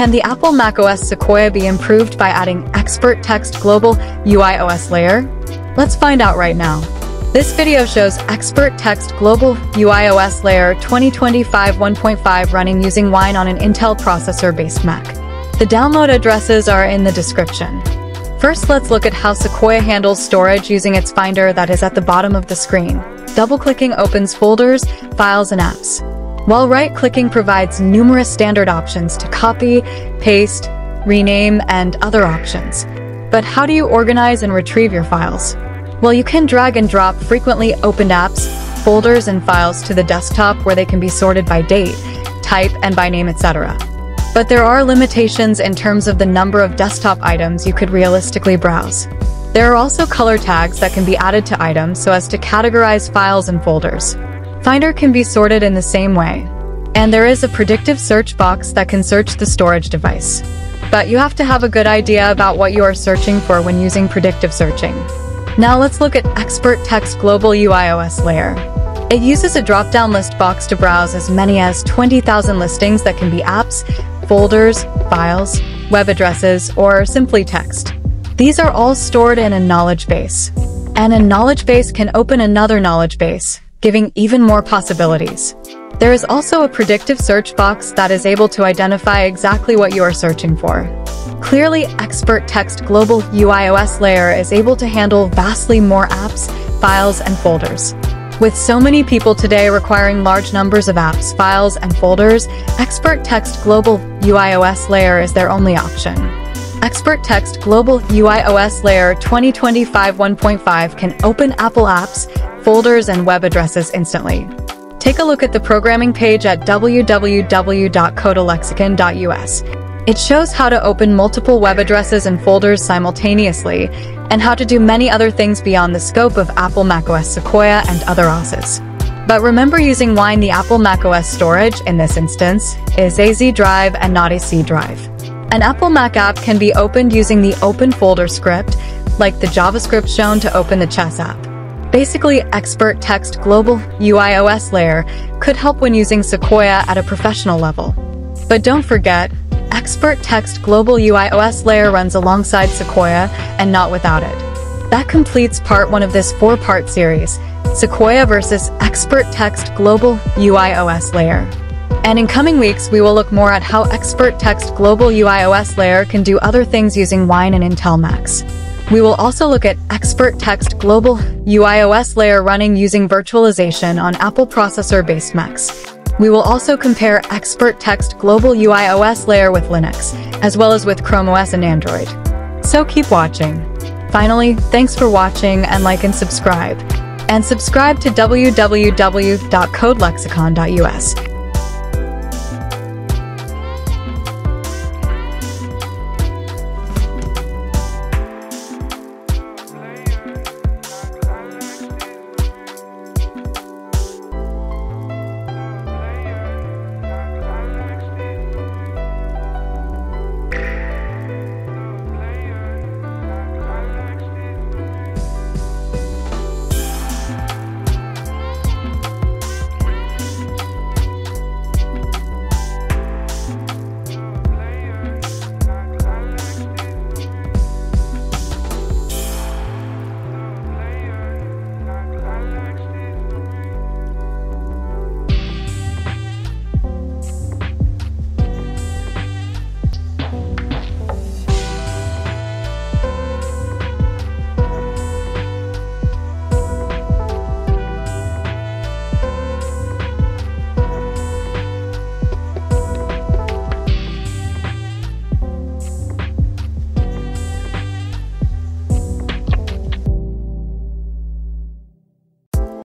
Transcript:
Can the Apple macOS Sequoia be improved by adding Expert Text Global UI OS layer? Let's find out right now. This video shows Expert Text Global UI OS Layer 2025 1.5 running using Wine on an Intel processor-based Mac. The download addresses are in the description. First, let's look at how Sequoia handles storage using its Finder that is at the bottom of the screen. Double-clicking opens folders, files, and apps while right-clicking provides numerous standard options to copy, paste, rename, and other options. But how do you organize and retrieve your files? Well, you can drag and drop frequently opened apps, folders, and files to the desktop where they can be sorted by date, type, and by name, etc. But there are limitations in terms of the number of desktop items you could realistically browse. There are also color tags that can be added to items so as to categorize files and folders. Finder can be sorted in the same way. And there is a predictive search box that can search the storage device. But you have to have a good idea about what you are searching for when using predictive searching. Now let's look at Expert Text Global UIOS layer. It uses a drop-down list box to browse as many as 20,000 listings that can be apps, folders, files, web addresses, or simply text. These are all stored in a knowledge base. And a knowledge base can open another knowledge base, giving even more possibilities. There is also a predictive search box that is able to identify exactly what you are searching for. Clearly, Expert Text Global UIOS layer is able to handle vastly more apps, files, and folders. With so many people today requiring large numbers of apps, files, and folders, Expert Text Global UIOS layer is their only option. Expert Text Global UIOS Layer 2025 1.5 can open Apple apps, folders, and web addresses instantly. Take a look at the programming page at www.codelexicon.us. It shows how to open multiple web addresses and folders simultaneously, and how to do many other things beyond the scope of Apple macOS Sequoia and other OSes. But remember using Wine the Apple macOS storage, in this instance, is a Z drive and not a C drive. An Apple Mac app can be opened using the Open Folder script, like the JavaScript shown to open the Chess app. Basically, Expert Text Global UIOS layer could help when using Sequoia at a professional level. But don't forget, Expert Text Global UIOS layer runs alongside Sequoia and not without it. That completes part one of this four-part series, Sequoia versus Expert Text Global UIOS layer. And in coming weeks, we will look more at how Expert Text Global UIOS layer can do other things using Wine and Intel Macs. We will also look at Expert Text Global UIOS layer running using virtualization on Apple processor-based Macs. We will also compare Expert Text Global UIOS layer with Linux, as well as with Chrome OS and Android. So keep watching. Finally, thanks for watching and like and subscribe. And subscribe to www.codelexicon.us.